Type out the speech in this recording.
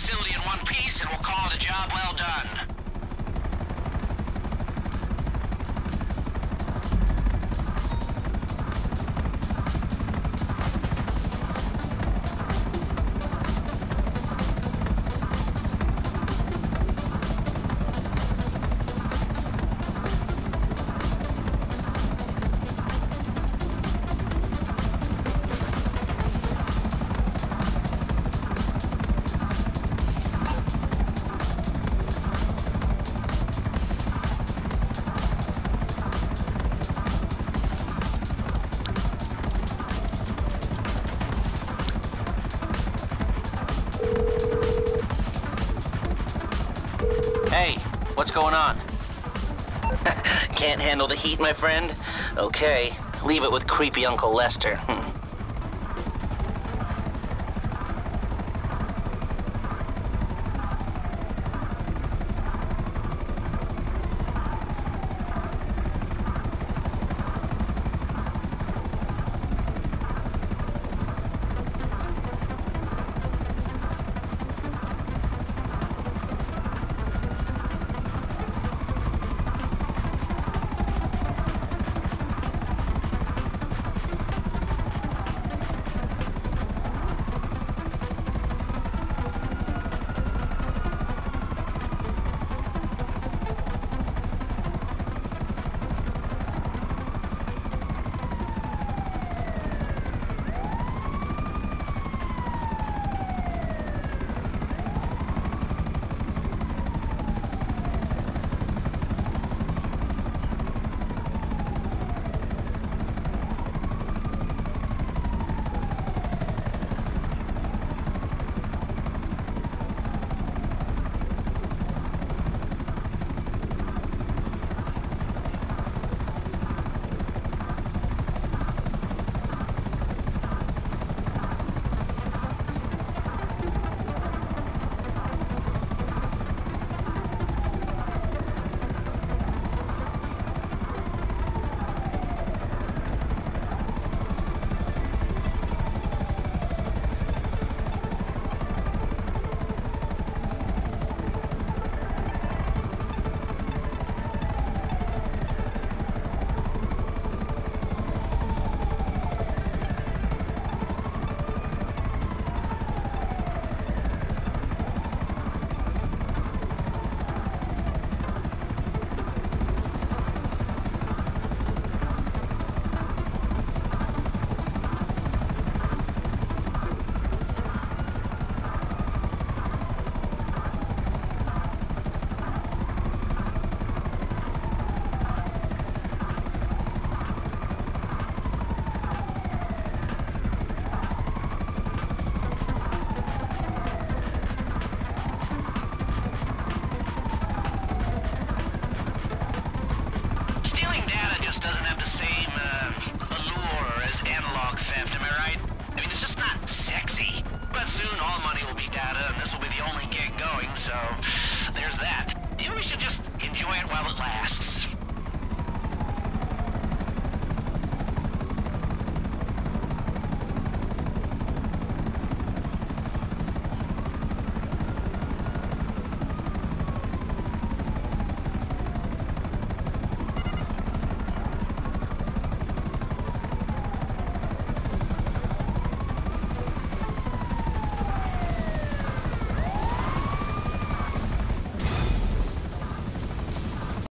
facility in one piece, and we'll call it a job well done. What's going on? Can't handle the heat, my friend? Okay, leave it with creepy Uncle Lester. Hmm. It's just not sexy. But soon all money will be data, and this will be the only gig going, so there's that. Maybe we should just enjoy it while it lasts.